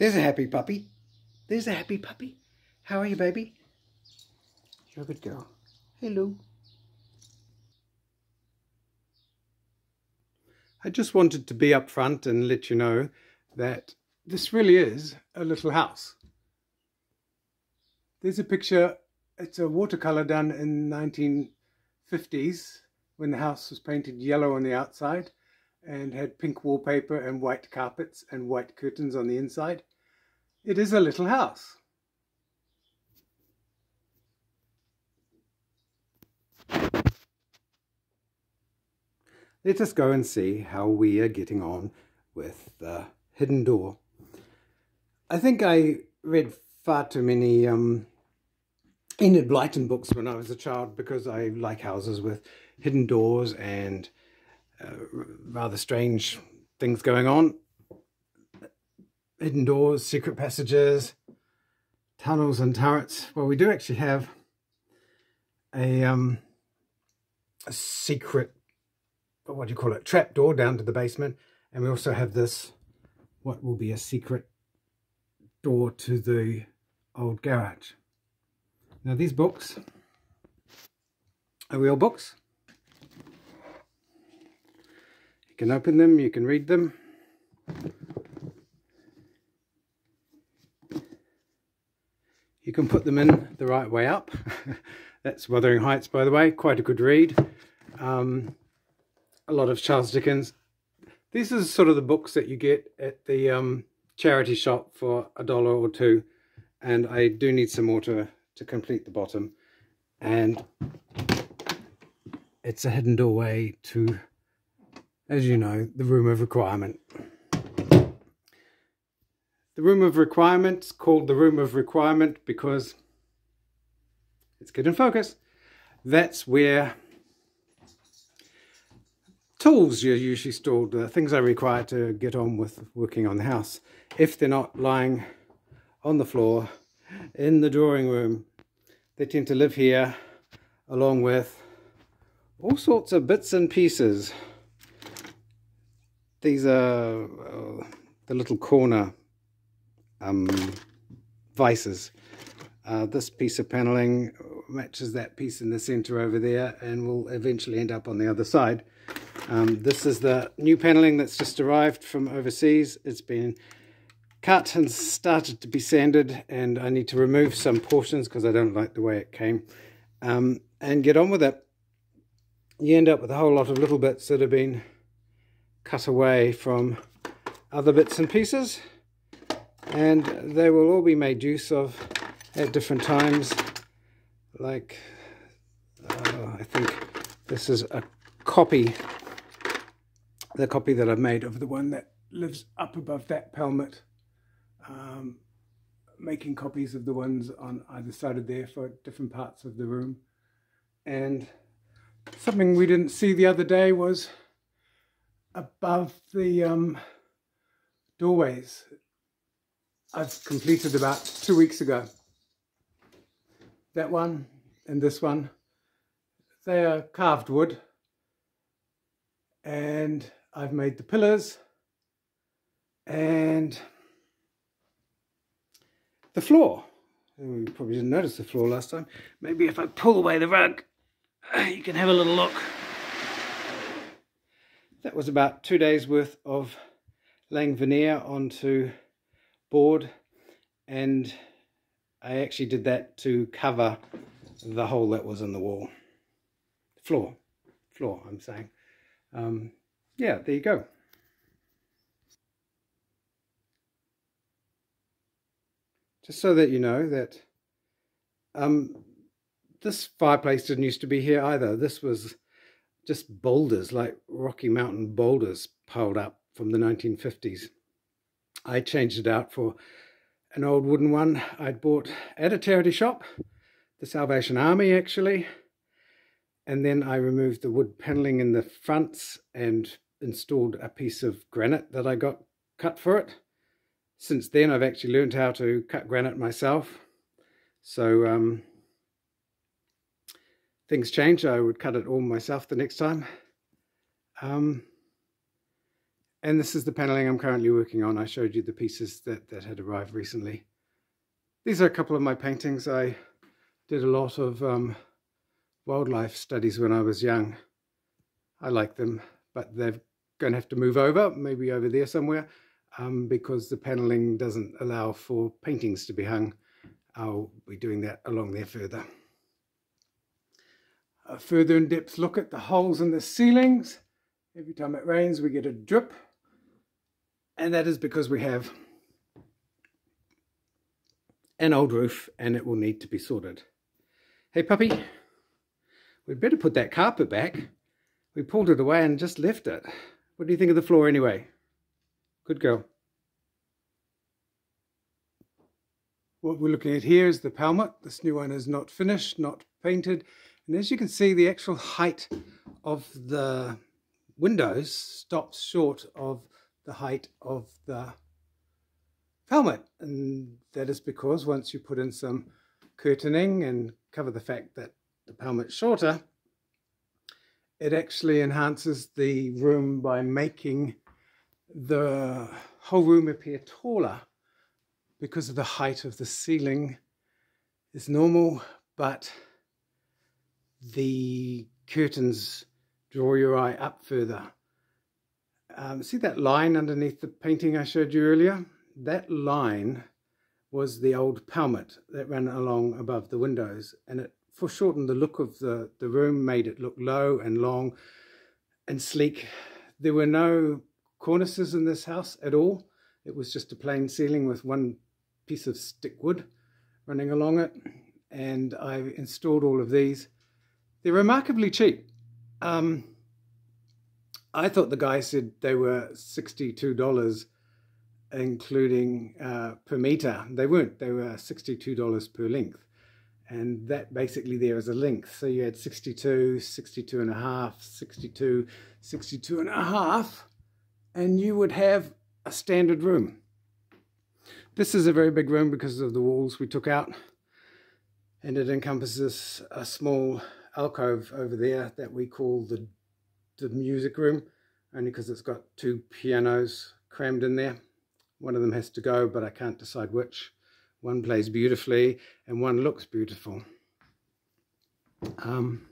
There's a happy puppy. There's a happy puppy. How are you, baby? You're a good girl. Hello. I just wanted to be up front and let you know that this really is a little house. There's a picture, it's a watercolour done in 1950s when the house was painted yellow on the outside and had pink wallpaper and white carpets and white curtains on the inside. It is a little house. Let us go and see how we are getting on with the hidden door. I think I read far too many um, Enid Blyton books when I was a child because I like houses with hidden doors and uh, rather strange things going on. Hidden doors, secret passages, tunnels and turrets. Well, we do actually have a, um, a secret what do you call it, trap door down to the basement. And we also have this, what will be a secret door to the old garage. Now these books are real books. You can open them, you can read them. You can put them in the right way up. That's Wuthering Heights, by the way, quite a good read. Um, a lot of Charles Dickens. These are sort of the books that you get at the um, charity shop for a dollar or two. And I do need some more to, to complete the bottom. And it's a hidden doorway to, as you know, the room of requirement. The room of requirement is called the room of requirement because, let's get in focus, that's where tools are usually stored, the things I require to get on with working on the house. If they're not lying on the floor in the drawing room, they tend to live here along with all sorts of bits and pieces. These are uh, the little corner um, vices. Uh, this piece of paneling matches that piece in the center over there and will eventually end up on the other side. Um, this is the new paneling that's just arrived from overseas. It's been cut and started to be sanded and I need to remove some portions because I don't like the way it came um, and get on with it. You end up with a whole lot of little bits that have been cut away from other bits and pieces and they will all be made use of at different times like uh, I think this is a copy the copy that I've made of the one that lives up above that pelmet. Um, making copies of the ones on either side of there for different parts of the room. And something we didn't see the other day was above the um, doorways. I've completed about two weeks ago. That one and this one, they are carved wood and I've made the pillars and the floor. You probably didn't notice the floor last time. Maybe if I pull away the rug, you can have a little look. That was about two days worth of laying veneer onto board and I actually did that to cover the hole that was in the wall. Floor, floor I'm saying. Um, yeah, there you go. Just so that you know that um, this fireplace didn't used to be here either. This was just boulders, like Rocky Mountain boulders piled up from the 1950s. I changed it out for an old wooden one I'd bought at a charity shop, the Salvation Army actually. And then I removed the wood paneling in the fronts and installed a piece of granite that I got cut for it. Since then, I've actually learned how to cut granite myself. So um, things change. I would cut it all myself the next time. Um, and this is the paneling I'm currently working on. I showed you the pieces that, that had arrived recently. These are a couple of my paintings. I did a lot of um, wildlife studies when I was young. I like them, but they're going to have to move over, maybe over there somewhere, um, because the paneling doesn't allow for paintings to be hung. I'll be doing that along there further. A further in-depth look at the holes in the ceilings. Every time it rains we get a drip and that is because we have an old roof and it will need to be sorted. Hey puppy, we'd better put that carpet back. We pulled it away and just left it. What do you think of the floor anyway? Good girl. What we're looking at here is the pelmet. This new one is not finished, not painted. And as you can see, the actual height of the windows stops short of the height of the pelmet. And that is because once you put in some curtaining and cover the fact that the pelmet's shorter, it actually enhances the room by making the whole room appear taller because of the height of the ceiling is normal, but the curtains draw your eye up further. Um, see that line underneath the painting I showed you earlier? That line was the old pelmet that ran along above the windows and it foreshortened the look of the, the room, made it look low and long and sleek. There were no cornices in this house at all. It was just a plain ceiling with one piece of stick wood running along it and I installed all of these. They're remarkably cheap. Um, I thought the guy said they were $62 including uh, per meter. They weren't, they were $62 per length. And that basically there is a length. So you had 62, 62 and a half, 62, 62 and a half, and you would have a standard room. This is a very big room because of the walls we took out. And it encompasses a small alcove over there that we call the the music room only because it's got two pianos crammed in there. One of them has to go, but I can't decide which. One plays beautifully and one looks beautiful. Um,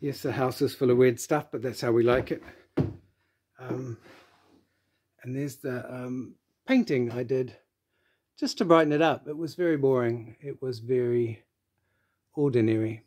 yes, the house is full of weird stuff, but that's how we like it. Um, and there's the um, painting I did just to brighten it up. It was very boring. It was very ordinary.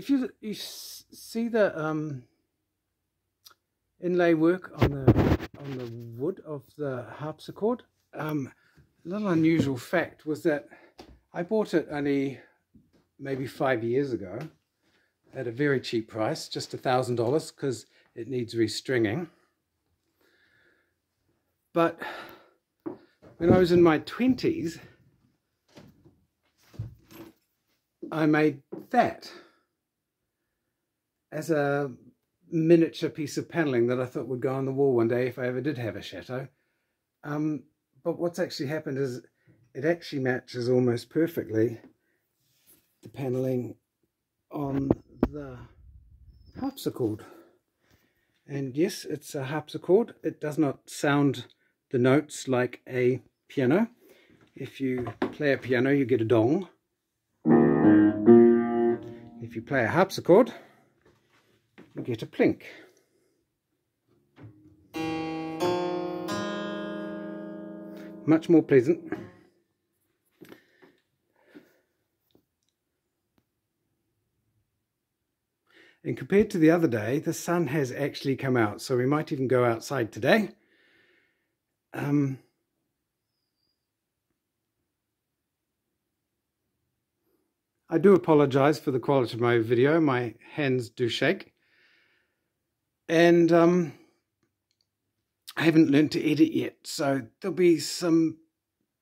If you you see the um, inlay work on the on the wood of the harpsichord, um, a little unusual fact was that I bought it only maybe five years ago at a very cheap price, just a thousand dollars, because it needs restringing. But when I was in my twenties, I made that as a miniature piece of paneling that I thought would go on the wall one day if I ever did have a chateau. Um, but what's actually happened is it actually matches almost perfectly the paneling on the harpsichord. And yes, it's a harpsichord. It does not sound the notes like a piano. If you play a piano, you get a dong. If you play a harpsichord, you get a plink. Much more pleasant. And compared to the other day, the sun has actually come out, so we might even go outside today. Um, I do apologize for the quality of my video. My hands do shake. And um, I haven't learned to edit yet, so there'll be some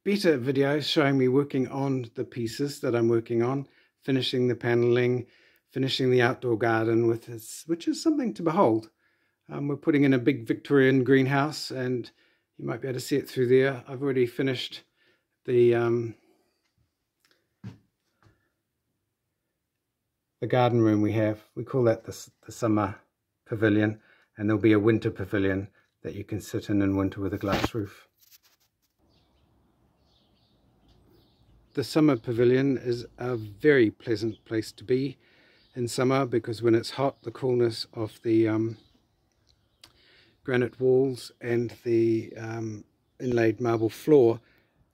better videos showing me working on the pieces that I'm working on, finishing the paneling, finishing the outdoor garden with this, which is something to behold. Um, we're putting in a big Victorian greenhouse and you might be able to see it through there. I've already finished the um, the garden room we have. We call that the, the summer pavilion and there'll be a winter pavilion that you can sit in in winter with a glass roof. The summer pavilion is a very pleasant place to be in summer because when it's hot the coolness of the um, granite walls and the um, inlaid marble floor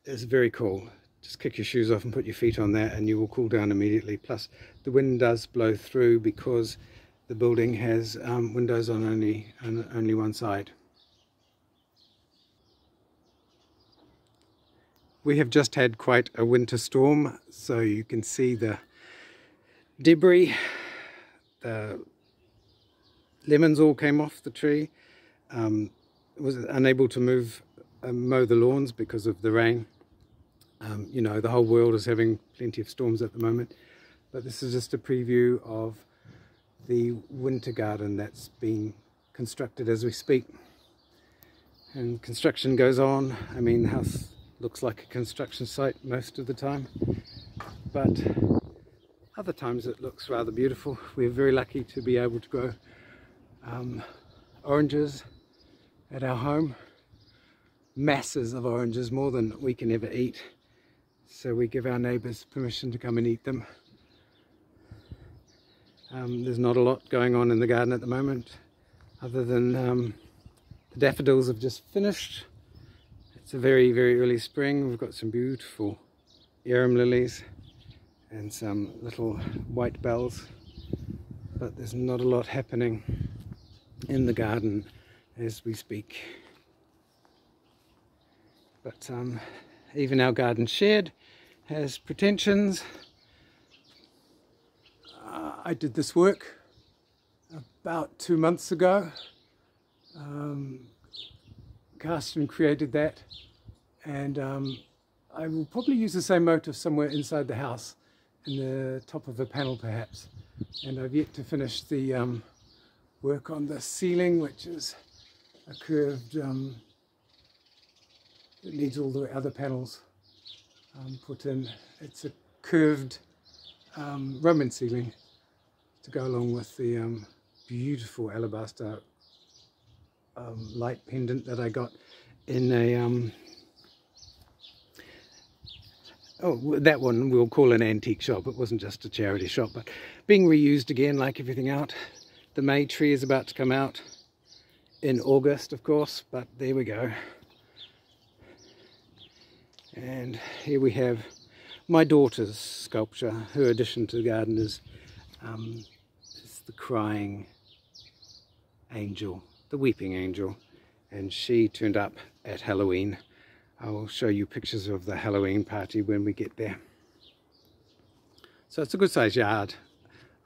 is very cool. Just kick your shoes off and put your feet on that and you will cool down immediately. Plus the wind does blow through because the building has um, windows on only, on only one side. We have just had quite a winter storm, so you can see the debris. The lemons all came off the tree. Um, was unable to move, uh, mow the lawns because of the rain. Um, you know, the whole world is having plenty of storms at the moment. But this is just a preview of the winter garden that's being constructed as we speak. And construction goes on. I mean, the house looks like a construction site most of the time but other times it looks rather beautiful we're very lucky to be able to grow um, oranges at our home masses of oranges more than we can ever eat so we give our neighbors permission to come and eat them um, there's not a lot going on in the garden at the moment other than um, the daffodils have just finished it's a very, very early spring. We've got some beautiful arum lilies and some little white bells, but there's not a lot happening in the garden as we speak. But um, even our garden shed has pretensions. Uh, I did this work about two months ago. Um, Carsten created that. And um, I will probably use the same motif somewhere inside the house in the top of a panel perhaps. And I've yet to finish the um, work on the ceiling which is a curved um, it needs all the other panels um, put in. It's a curved um, Roman ceiling to go along with the um, beautiful alabaster um, light pendant that I got in a um, oh that one we'll call an antique shop. It wasn't just a charity shop but being reused again like everything out. The may tree is about to come out in August of course but there we go. And here we have my daughter's sculpture. Her addition to the garden is, um, the crying angel the weeping angel and she turned up at Halloween. I will show you pictures of the Halloween party when we get there. So it's a good sized yard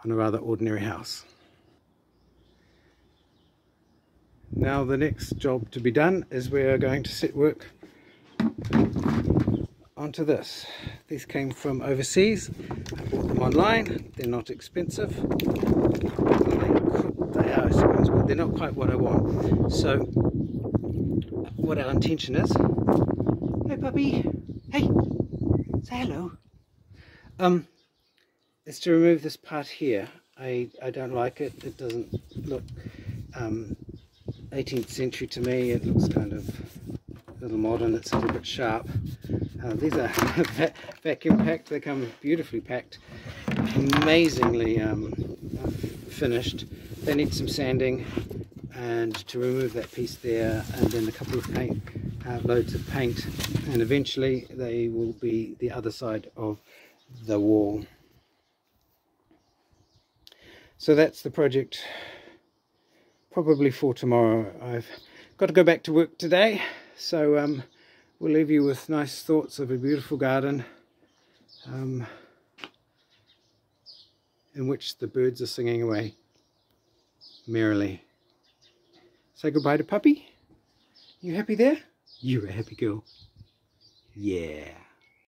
on a rather ordinary house. Now the next job to be done is we're going to set work onto this. These came from overseas. I bought them online. They're not expensive they are, I suppose, but they're not quite what I want. So, what our intention is, hey puppy, hey, say hello, um, is to remove this part here. I, I don't like it, it doesn't look um, 18th century to me, it looks kind of a little modern, it's a little bit sharp. Uh, these are vacuum packed, they come beautifully packed, amazingly um, finished. They need some sanding and to remove that piece there and then a couple of paint uh, loads of paint and eventually they will be the other side of the wall. So that's the project probably for tomorrow. I've got to go back to work today so um, we'll leave you with nice thoughts of a beautiful garden um, in which the birds are singing away merrily. Say goodbye to puppy. You happy there? You're a happy girl. Yeah.